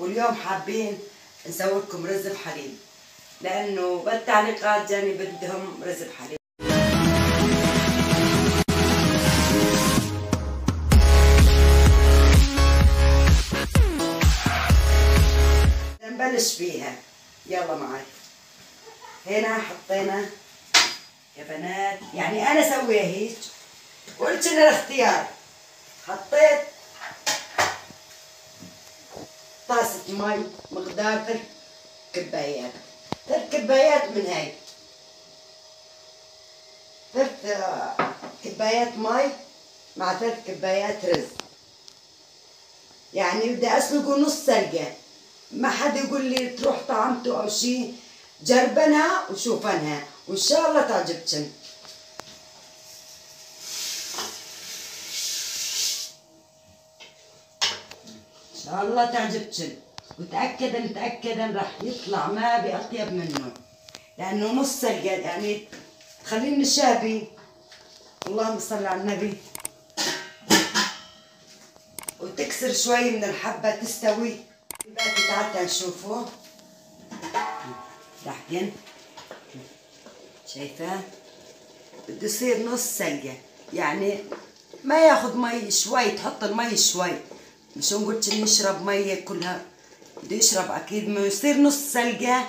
واليوم حابين نسوي لكم رز بحليب لأنه بالتعليقات جاني بدهم رز بحليب نبلش فيها. يلا معي. هنا حطينا يا بنات يعني أنا سويها هيك قلت الاختيار. حطيت طاسة مي مقدار ثلاث كبايات. ثلاث كبايات من هاي. ثلاث آه، كبايات مي مع ثلاث كبايات رز. يعني بدي أسلقه نص سلقة. ما حد يقول لي تروح طعمته أو شيء جربنها وشوفنها وإن شاء الله تعجبكم الله تعجبكم وتأكدا متأكدا راح يطلع ما بأطيب منه. لأنه نص سلقة يعني تخليني شابي اللهم صل على النبي. وتكسر شوي من الحبة تستوي. باقي تعال نشوفه لحقن شايفاه بده يصير نص سلقة. يعني ما ياخذ مي شوي تحط المي شوي. مش نقول إنه يشرب مية كلها. بده يشرب أكيد ما يصير نص سلقة.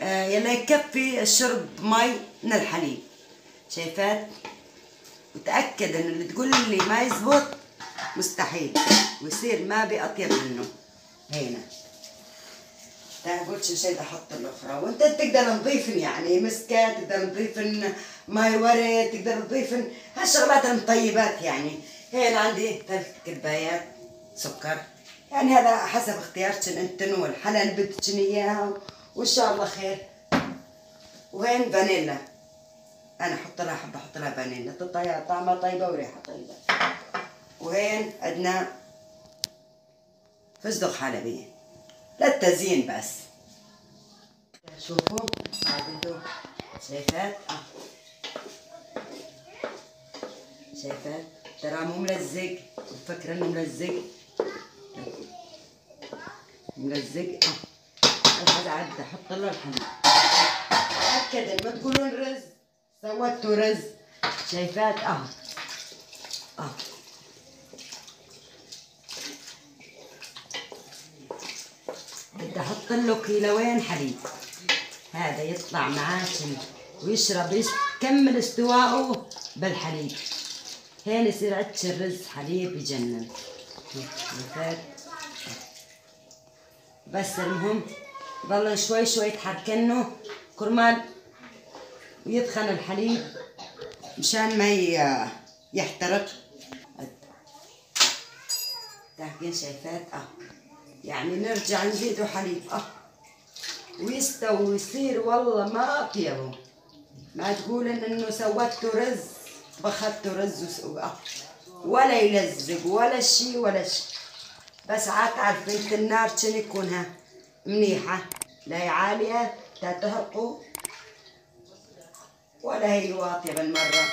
آه يلا يكفي شرب مي من الحليب. شايفات؟ وتأكد إن اللي تقول لي ما يزبط؟ مستحيل. ويصير ما بأطيب منه. هنا. لا قلت شيء أحط الأخرى. وأنت تقدر نضيفن يعني مسكة تقدر نضيفن ماي ورد تقدر تضيفن هالشغلات المطيبات يعني. هنا عندي ثلاث كبايات. سكر. يعني هذا حسب اختياركن انتن والحلا اللي بدكن إياها وإن شاء الله خير. وين فانيلا؟ أنا أحط لها حبة أحط لها فانيلا. تطلع طعمها طيبة وريحة طيبة. وين عندنا؟ فستق حلبي للتزيين بس. شوفوا هذا شايفات؟ آه. شايفات؟ ترى مو ملزق. مفكرة إنه ملزق. ملزق آه هذا عاد أحط له الحمد تأكد ما تقولون رز؟ سويتوا رز. شايفات؟ آه. آه. بدي أحط له كيلوين حليب. هذا يطلع معاكم ويشرب يكمل استواءه بالحليب. هين يصير عندك الرز حليب يجنن؟ بس المهم ضل شوي شوي تحركنه كرمال ويدخن الحليب مشان ما يحترق. تحكين شايفات؟ آه. يعني نرجع نزيدوا حليب آه. ويستوي ويصير والله ما أطيبه. ما تقول إن إنه سويته رز طبخته رز وس- آه. ولا يلزق ولا شيء ولا شيء بس عاد تعرفين النار شنو يكونها؟ منيحة. لا هي عالية تا تهرقوا ولا هي واطية بالمرة.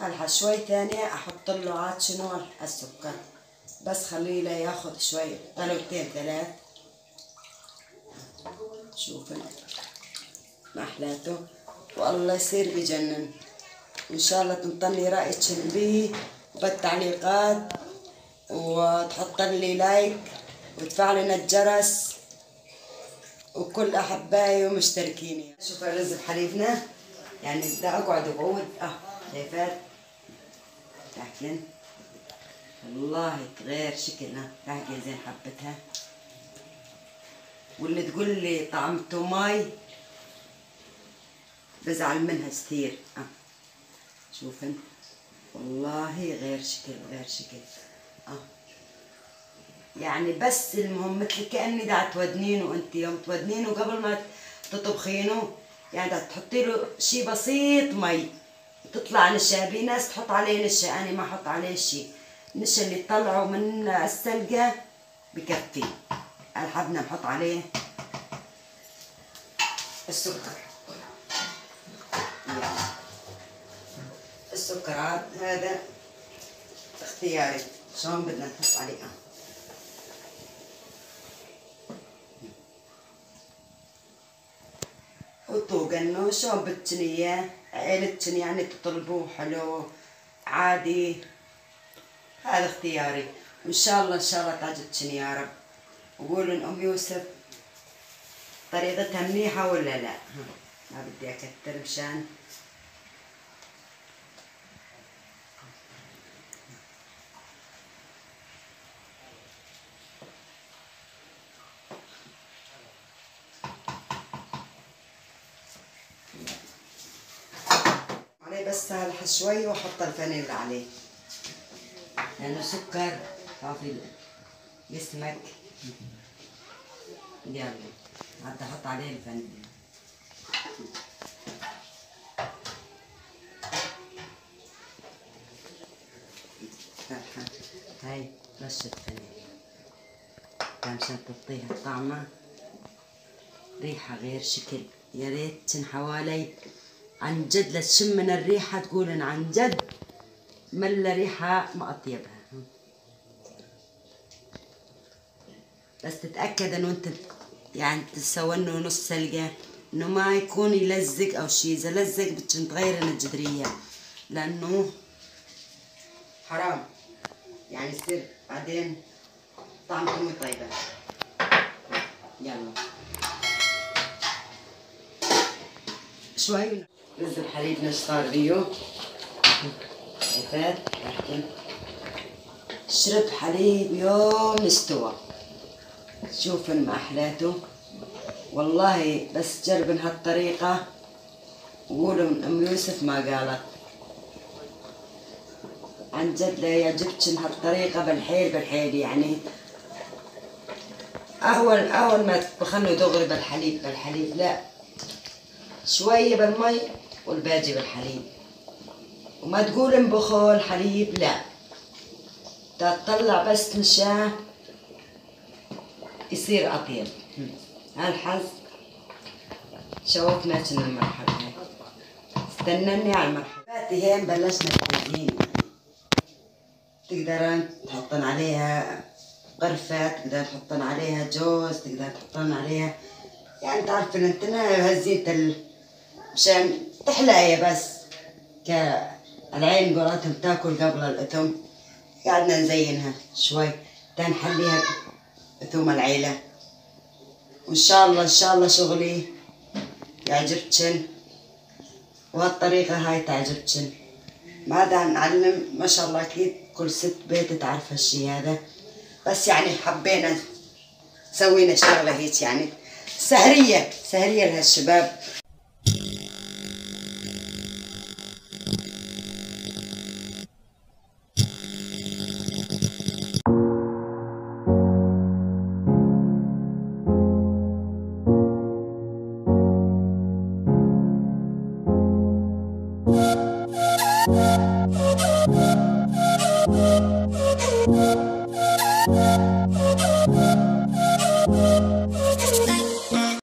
هلها شوي ثانية أحط له عاد شنو؟ السكر. بس خليه لا ياخذ شوي طلوتين ثلاث. شوفوا ما أحلاته والله يصير بجنن إن شاء الله تنطني رأيك بيه بالتعليقات وتحط لي لايك وتفعلن الجرس وكل أحبائي ومشتركين شوف الرز بحليبنا يعني بدي أقعد وأقعد آه شايفات لكن والله تغير شكلها تحكي زين حبتها. واللي تقول لي طعمته ماي بزعل منها كثير. آه. شوفن. والله غير شكل غير شكل. آه. يعني بس المهم مثل كأني دا تودنينه أنت يوم تودنينه قبل ما تطبخينه يعني دا تحطي له شيء بسيط مي. تطلع نشأ في ناس تحط عليه نشأ. أنا ما أحط عليه شيء النشا اللي طلعوا من السلقة بكفي. الحبنا نحط عليه السكر. السكر عاد هذا اختياري. شلون بدنا نحط عليها وطوق شلون بدكن إياه؟ عيلتكن يعني تطلبوه حلو عادي. هذا اختياري. وان شاء الله إن شاء الله تعجبكن يا رب. وقولوا أم يوسف طريقتها منيحة ولا لا؟ ما بدي أكتر مشان. بس هلح شوي وأحط الفانيلا عليه. لأنه سكر. خافي يسمك. يلا. حتى أحط عليه الفانيلا. هاي رشة فانيلا. عشان تعطيها طعمة. ريحة غير شكل. يا ريت تن حوالي. عن جد لتشم من الريحة تقول عن جد ملا ريحة ما أطيبها. بس تتأكد إنه أنت يعني تسوي إنه نص سلقة إنه ما يكون يلزق أو شي. إذا لزق بدك تغير الجدرية لأنه حرام. يعني يصير بعدين طعمته مو طيبة. يلا. شوي. رز الحليب نش صار بيو شرب حليب يوم استوى. شوف ما أحلاته. والله بس جرب هالطريقة. وقولوا من أم يوسف ما قالت. عن جد لا يعجبكن هالطريقة بالحيل بالحيل يعني. أول أول ما تبخنوا دغري بالحليب بالحليب لا. شوية بالمي. والباقي بالحليب وما تقول انبخوا الحليب لا. تطلع بس نشاه يصير أطيب. هالحظ شوفنا شنو المرحلة. استنني على المرحلة. هين بلشنا التزيين تقدرن تحطن عليها قرفة تقدر تحطن عليها جوز تقدر تحطن عليها يعني تعرفن أنت هالزيت ال... مشان تحلى بس كالعين قراتهم تاكل قبل الأتم قعدنا نزينها شوي تنحليها ثوم العيلة. وإن شاء الله إن شاء الله شغلي يعجبكن وهالطريقة هاي تعجبكن ما دا نعلم ما شاء الله أكيد كل ست بيت تعرف هالشي هذا. بس يعني حبينا سوينا شغلة هيك يعني. سهرية سهرية لهالشباب.